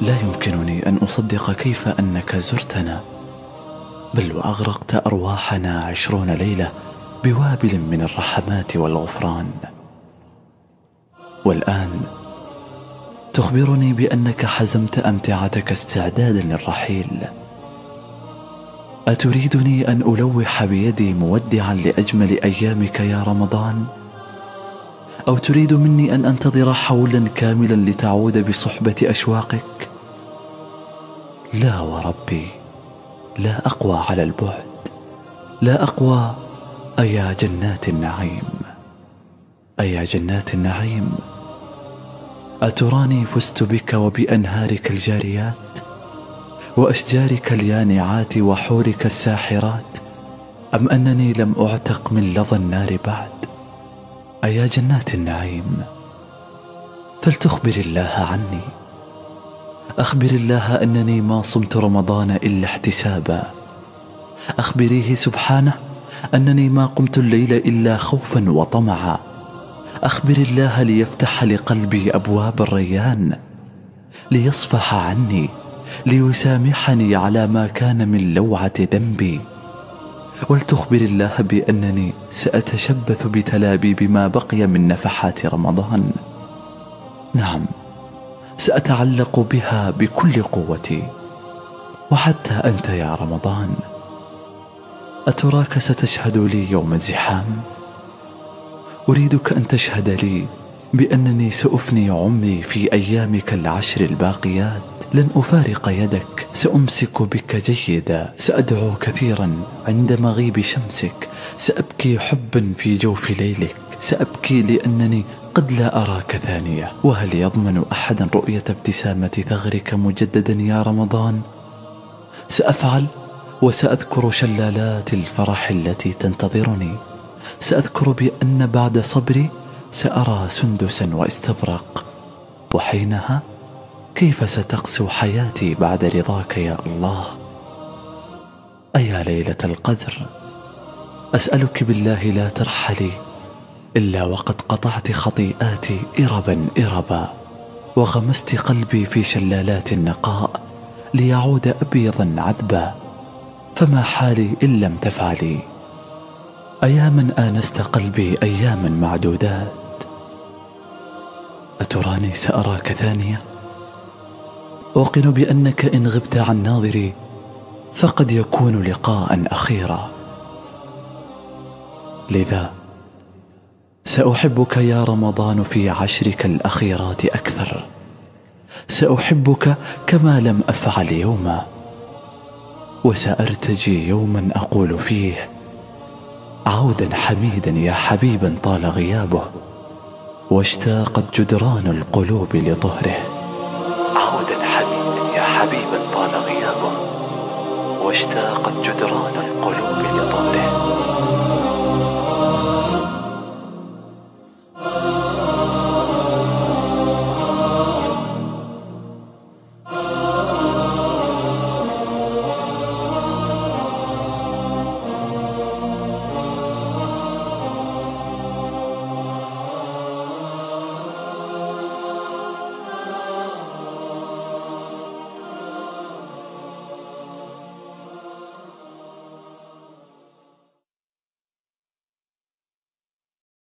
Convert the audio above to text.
لا يمكنني أن أصدق كيف أنك زرتنا بل وأغرقت أرواحنا عشرون ليلة بوابل من الرحمات والغفران والآن تخبرني بأنك حزمت أمتعتك استعدادا للرحيل أتريدني أن ألوح بيدي مودعا لأجمل أيامك يا رمضان؟ أو تريد مني أن أنتظر حولا كاملا لتعود بصحبة أشواقك؟ لا وربي لا أقوى على البعد لا أقوى أيا جنات النعيم أيا جنات النعيم أتراني فزت بك وبأنهارك الجاريات وأشجارك اليانعات وحورك الساحرات أم أنني لم أعتق من لظى النار بعد؟ أيا جنات النعيم فلتخبر الله عني. أخبر الله أنني ما صمت رمضان إلا احتسابا. أخبريه سبحانه أنني ما قمت الليل إلا خوفا وطمعا. أخبر الله ليفتح لقلبي أبواب الريان ليصفح عني ليسامحني على ما كان من لوعة ذنبي. ولتخبر الله بأنني سأتشبث بتلابيب ما بقي من نفحات رمضان. نعم. سأتعلق بها بكل قوتي. وحتى أنت يا رمضان أتراك ستشهد لي يوم الزحام؟ أريدك أن تشهد لي بأنني سأفني عمري في أيامك العشر الباقيات. لن أفارق يدك سأمسك بك جيدا. سأدعو كثيرا عند مغيب شمسك. سأبكي حبا في جوف ليلك. سأبكي لأنني قد لا أراك ثانية وهل يضمن أحدا رؤية ابتسامة ثغرك مجددا يا رمضان؟ سأفعل وسأذكر شلالات الفرح التي تنتظرني. سأذكر بأن بعد صبري سأرى سندسا واستبرق. وحينها كيف ستقسو حياتي بعد رضاك يا الله؟ أيا ليلة القدر أسألك بالله لا ترحلي. إلا وقد قطعت خطيئاتي إربا إربا وغمست قلبي في شلالات النقاء ليعود أبيضا عذبا فما حالي إن لم تفعلي. أياما آنست قلبي أياما معدودات. أتراني سأراك ثانية؟ أوقن بأنك إن غبت عن ناظري فقد يكون لقاء أخيرا. لذا سأحبك يا رمضان في عشرك الأخيرات أكثر. سأحبك كما لم أفعل يوما. وسأرتجي يوما أقول فيه عودا حميدا يا حبيبا طال غيابه واشتاقت جدران القلوب لطهره. عودا حميدا يا حبيبا طال غيابه واشتاقت جدران القلوب